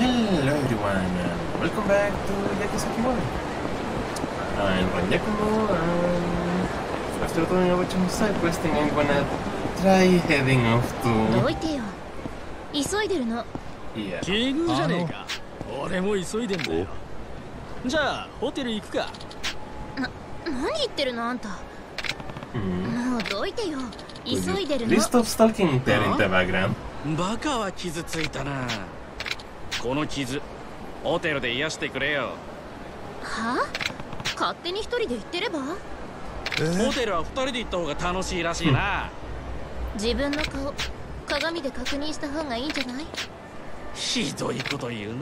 Hello everyone, and welcome back to Yakizaki World. I'm Yakumo, and after doing a bunch of side questing, I'm gonna try heading off ど to... いてよ急いでるの Yeah. 奇遇じゃねえか俺も急いでんだよじゃあホテル行くか何言ってるのあんた Hmm. もうどいてよ急いでるの Please stop stalking there in the background. バカは傷ついたなこの傷ホテルで癒してくれよ。は？勝手に一人で行ってれば？ホテルは二人で行った方が楽しいらしいな。自分の顔鏡で確認した方がいいんじゃない？ひどいこと言う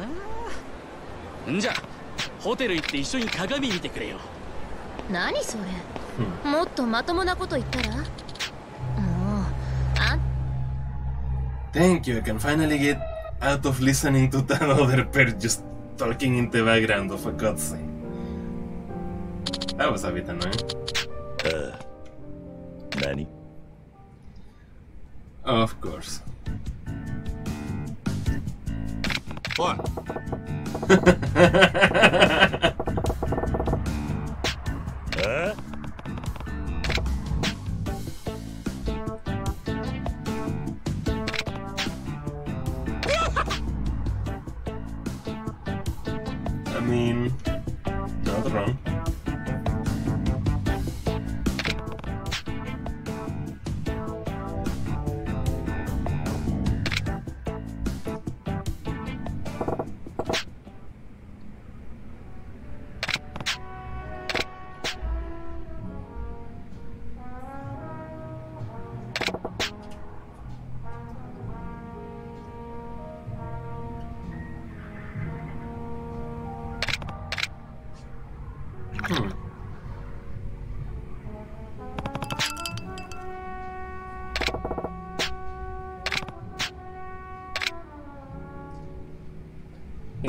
な。んじゃホテル行って一緒に鏡見てくれよ。何それ？もっとまともなこと言ったら？もうあん。Thank you, I can finally get out of listening to that other pair just talking in the background of a cutscene. That was a bit annoying. Uh, 何 Of course. お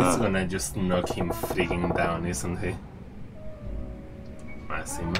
Ah. He's gonna just knock him freaking down, isn't he? Massimo.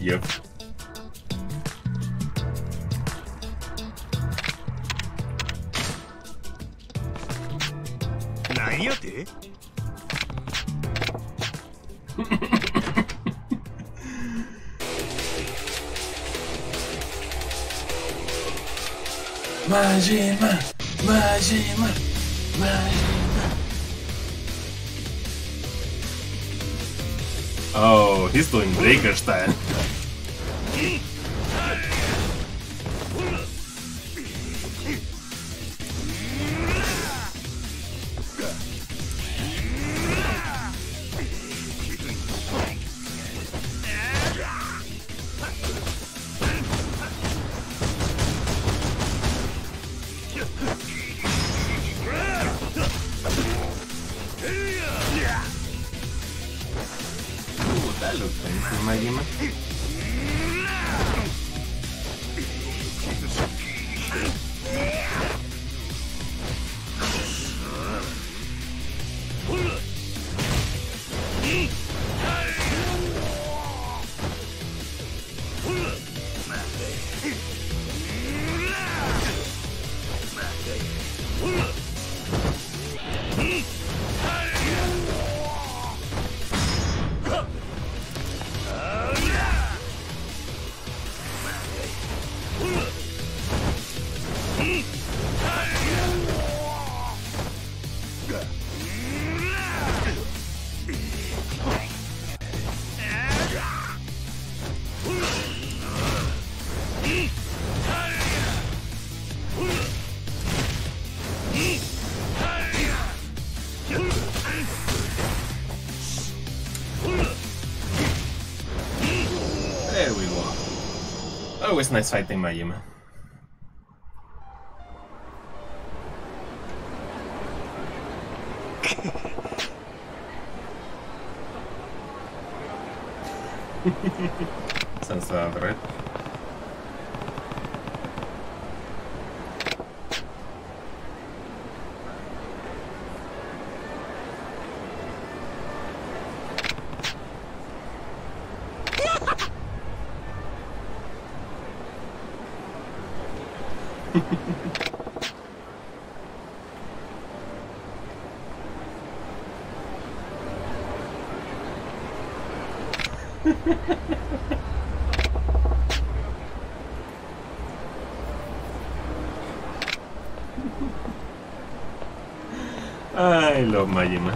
Yep. 何やて Majima! Majima! Majima! Oh, he's doing breaker style. Always nice fighting Majima. I love Majima.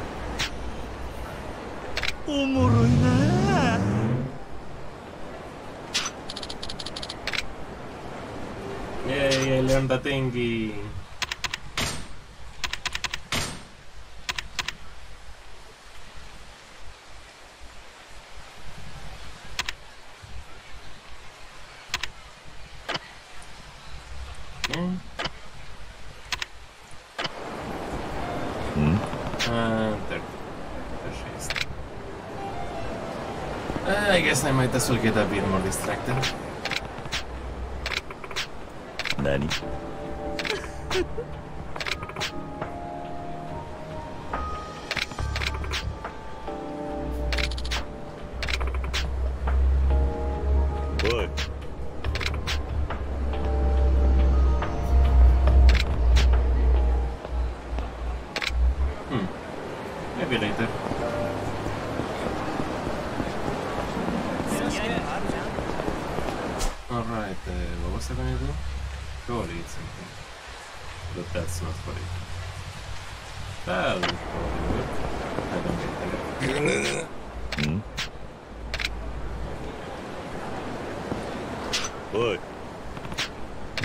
Yay, levántate, Engie. I guess I might as well get a bit more distracted. 何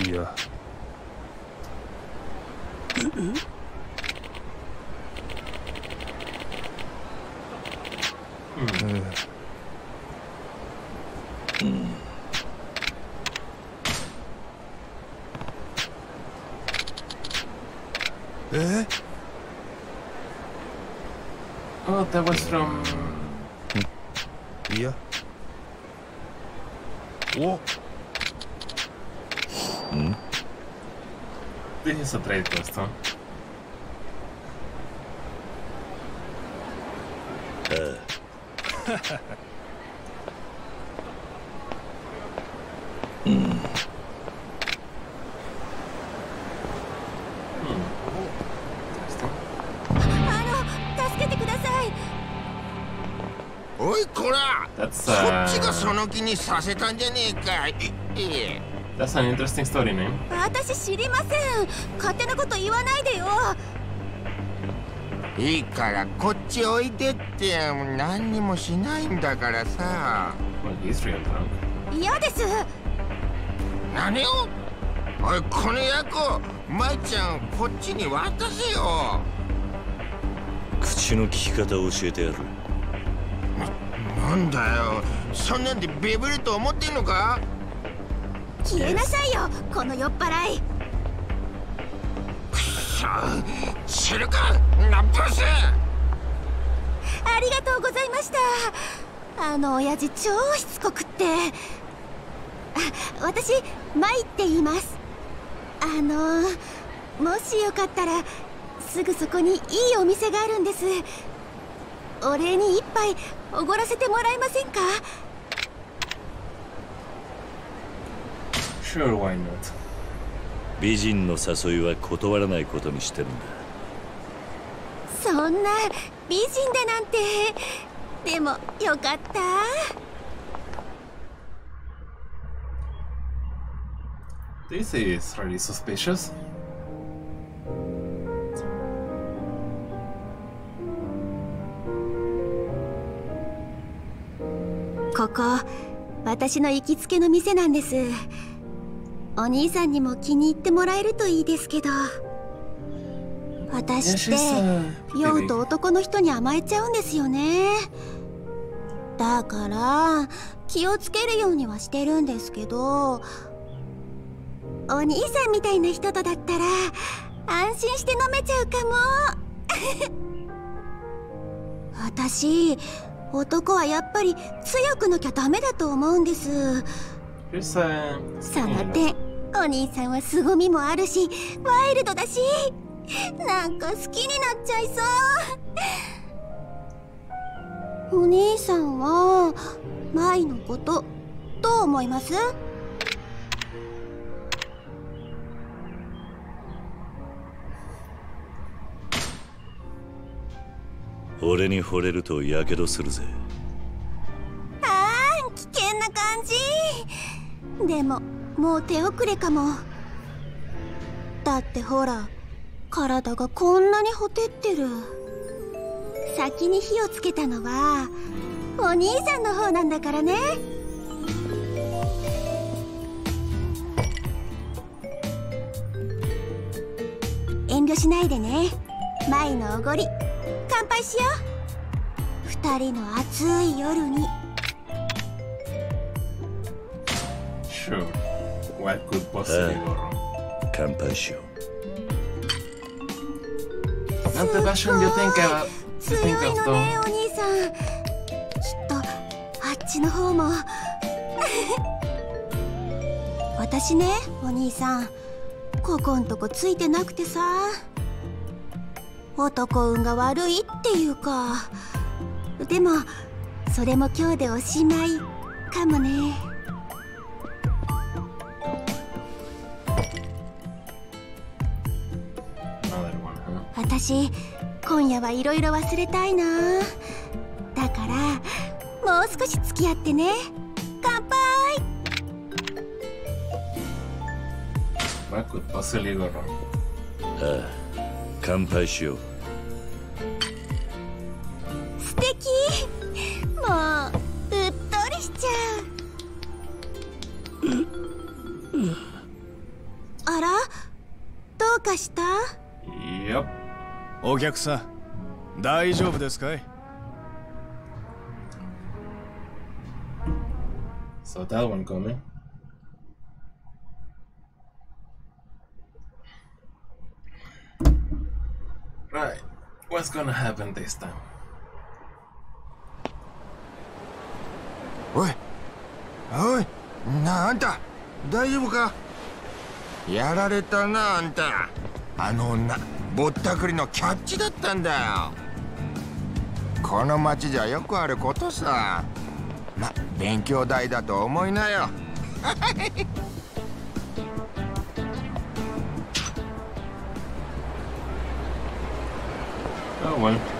hier. Mm-hmm. Hmm. Äh. にさせたんじゃねえか。い that's an interesting story name. 私知りません。勝手なこと言わないでよ。いいからこっちおいでって何にもしないんだからさ.嫌です。何を？おいこの役舞ちゃんこっちに渡せよ。口の利き方を教えてやる。なんだよ。そんなんでベブると思ってんのか？消えなさいよこの酔っ払い。さあ知るか？ナッパスありがとうございました。あの親父超しつこくって。あ私マイって言います。あのもしよかったらすぐそこにいいお店があるんです。お礼に一杯おごらせてもらえませんか？Sure, why not? 美人の誘いは断らないことにしてるんだそんな美人だなんてでもよかった This is really suspicious. ここ私の行きつけの店なんですお兄さんにも気に入ってもらえるといいですけど。私って uh, 酔うと男の人に甘えちゃうんですよね。だから気をつけるようにはしてるんですけど。お兄さんみたいな人とだったら安心して飲めちゃうかも。私男はやっぱり強くなきゃダメだと思うんです。Here's a. お兄さんは凄みもあるしワイルドだしなんか好きになっちゃいそう。お兄さんは舞のことどう思います？俺に惚れるとやけどするぜ。あー危険な感じ。でももう手遅れかも。だってほら体がこんなにほてってる。先に火をつけたのはお兄さんの方なんだからね。遠慮しないでね。舞のおごり乾杯しよう。二人の暑い夜に。Sure. What could possibly go wrong? 乾杯しよう。Ante passion yo tenka. 強い tenka の to. ねお兄さん。きっとあっちの方も。私ねお兄さん。ここんとこついてなくてさ。男運が悪いっていうか。でもそれも今日でおしまいかもね私今夜はいろいろ忘れたいな。だからもう少し付き合ってね。乾杯。could possibly go wrong? ああ乾杯しようお客さん大丈夫ですかい？そうだわんかめ。Right, おいおいなあ,あんた大丈夫か？やられたなあ,あんた。あの女。ぼったくりのキャッチだったんだよ。この町じゃよくあることさ。ま勉強代だと思いなよ。Oh well.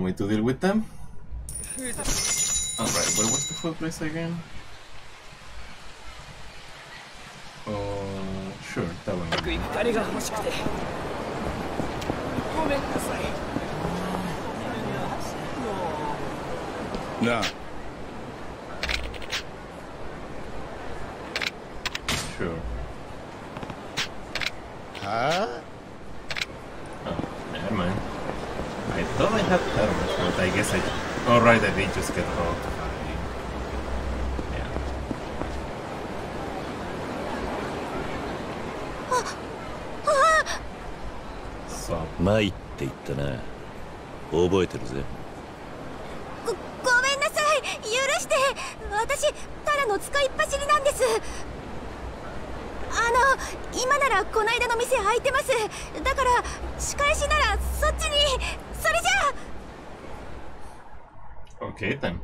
one way to deal with them. Alright, where was the food place again? Oh, sure, that one. Nah. Sure. Huh? I. Alright, I did just get robbed by. Yeah. そう参って言ったな覚えてるぜごごめんなさい許して私ただの使いっ走りなんですあの今ならこの間の店開いてますだから仕返しならそっちにそれじゃあ Okay then.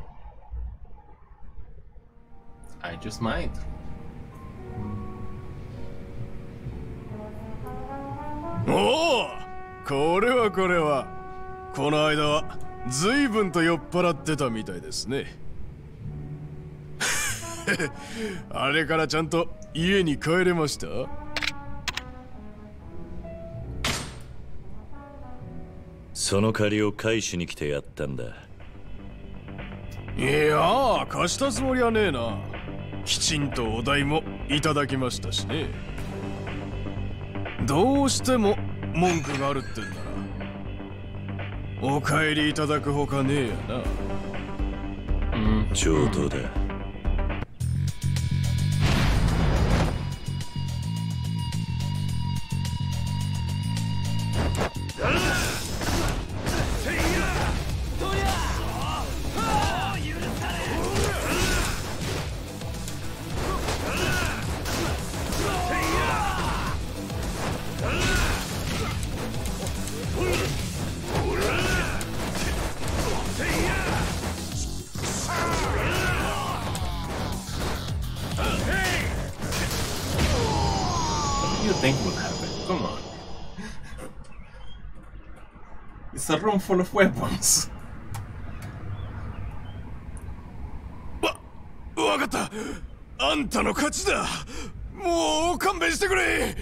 I just might. おおこれはこれはこの間は随分と酔っ払ってたみたいですねあれからちゃんと家に帰れましたその借りを返しに来てやったんだいやー貸したつもりはねえな。きちんとお代もいただきましたしね。どうしても文句があるってんならお帰りいただくほかねえやな。Mm. 上等だ think will happen? Come on. It's a room full of weapons. わかったあんたの勝ちだもう勘弁してくれ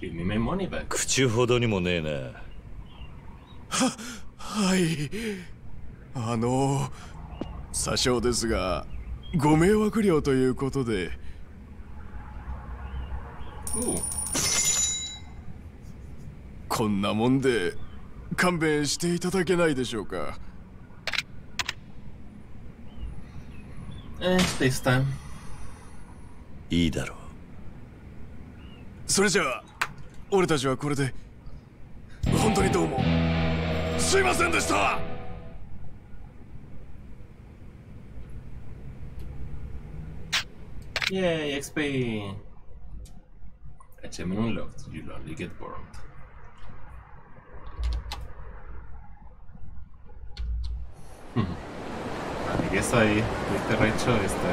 Give me my money back. 口ほどにもねえなはいあの詐称ですがご迷惑料ということで.こんなもんで勘弁していただけないでしょうか Eh, time. いいだろうそれじゃあ俺たちはこれで本当にどうもすいませんでした Yay, XP! achievement unlocked. You'll only get burned. Vale, que es ahí. Este recho este.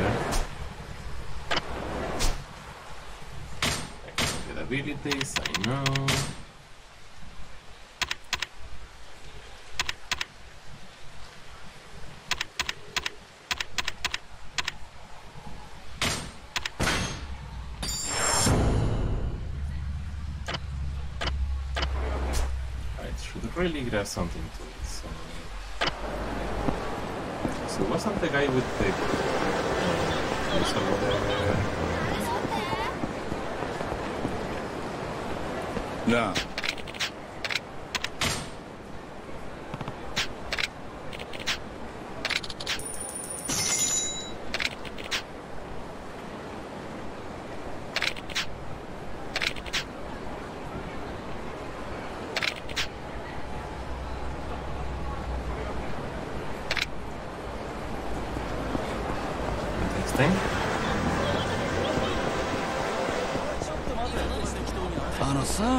Abilities, I know. it has something to it. So, so what's up the guy with the... Uh, what's with the... Uh, no.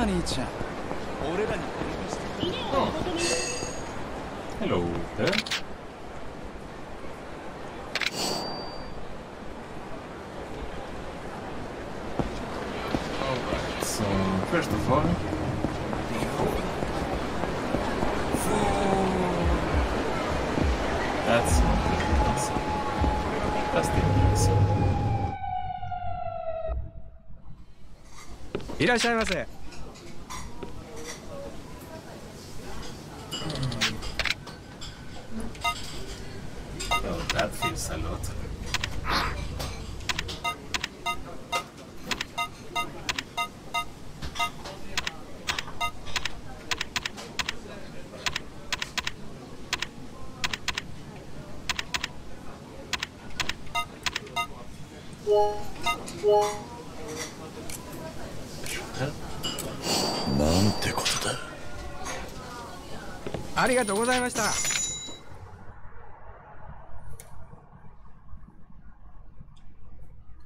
兄ちゃん Hello there. Alright, so first of all, that's awesome. That's the awesome. いらっしゃいませ ありがとうございました。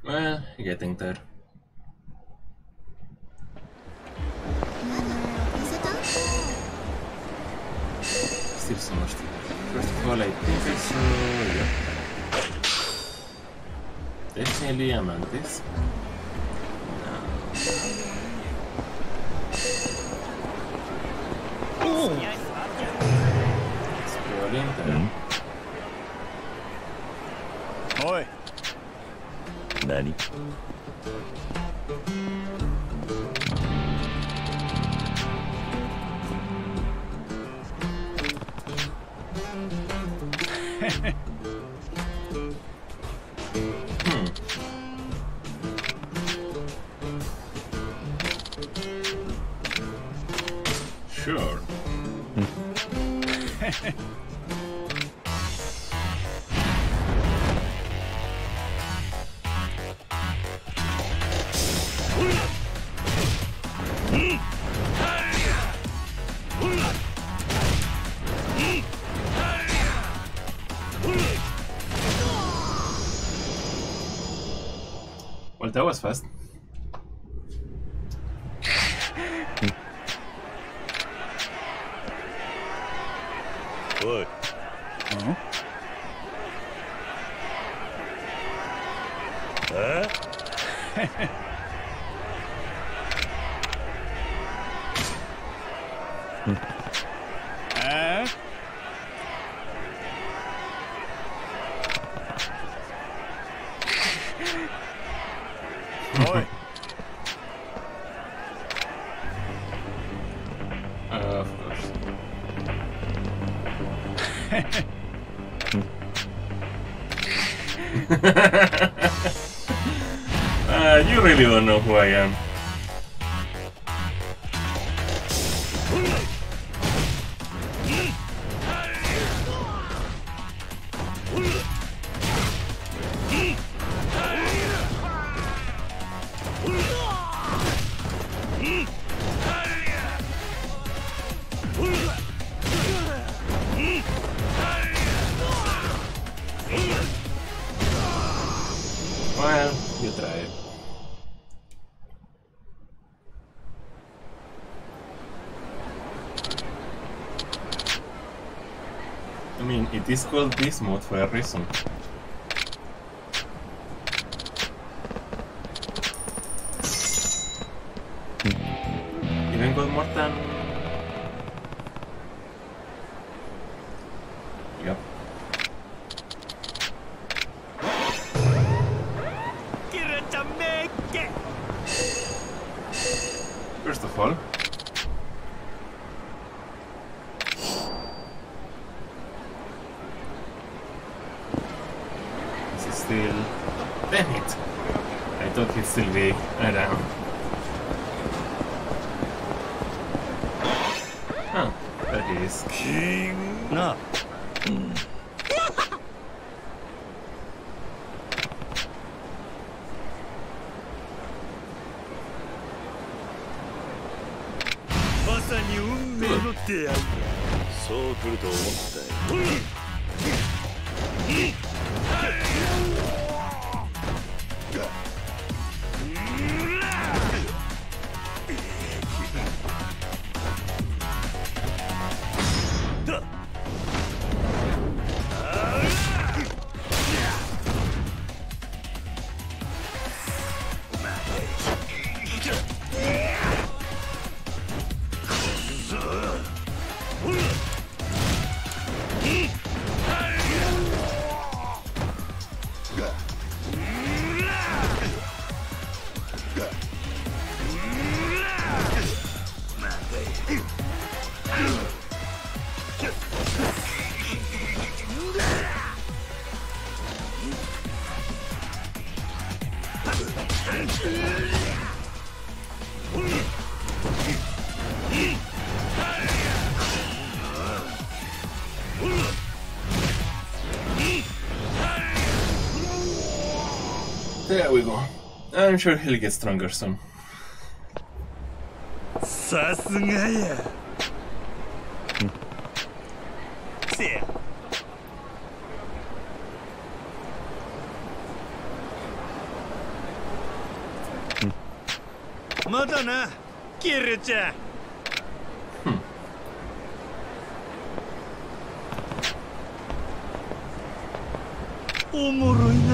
Well, getting there. Still so much to do. First of all, I think it's... Uh, yeah. There's an mantis. Allez. Hmm. Sure. Hmm. お know who I am. I mean, it is called this mode for a reason. さに運命の出会いそう来ると思ったよ。we go. I'm sure he'll get stronger soon. さすがや。せや。まだな、キルちゃん。おもろいな。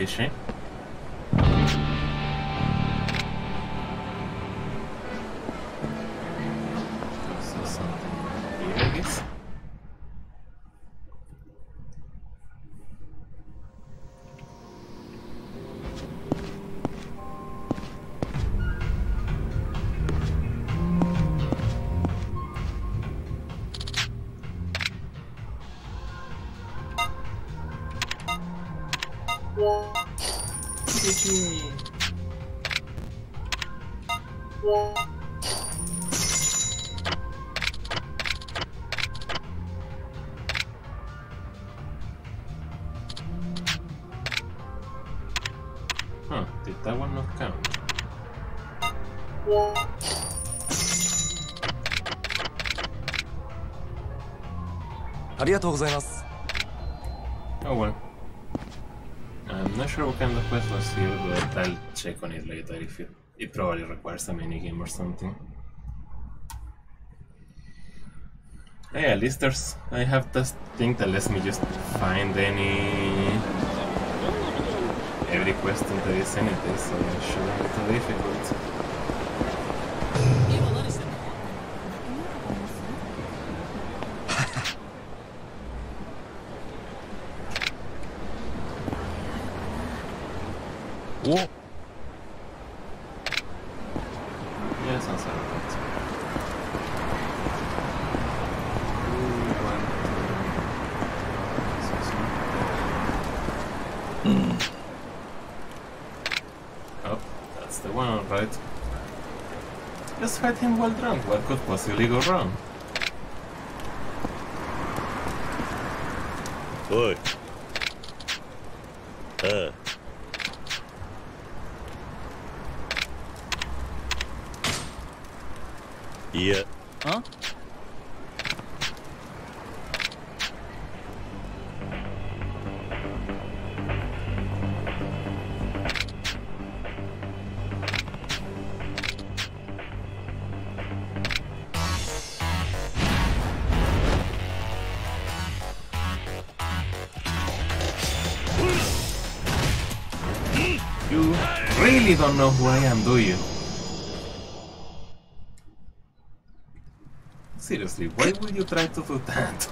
fishing. ありがとうございます Oh well. I'm not sure what kind of quest was here, but I'll check on it later if it, it probably requires a minigame or something. Hey, at least there's I have this thing that lets me just find any every quest in the vicinity, so it shouldn't be too difficult. You illegal wrong? Boy. Uh. Yeah. Huh? Know who I am, do you? Seriously, why would you try to do that?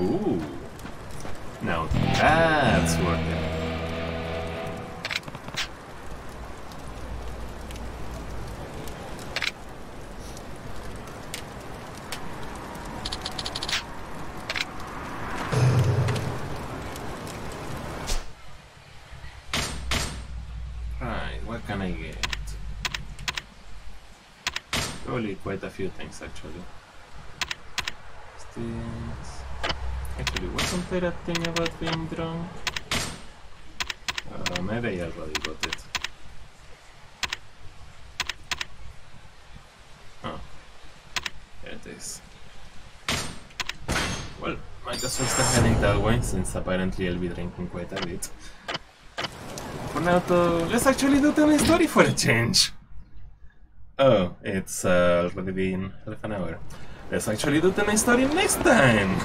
Ooh. Now that's it. Right, what can I get? Probably quite a few things actually. Actually, wasn't there a thing about being drunk? Uh, maybe I already got it. Oh, there it is. Well, might as well start heading that way since apparently I'll be drinking quite a bit. For now, though, let's actually do the story for a change. Oh, it's uh, already been half an hour. Let's actually do the main story next time!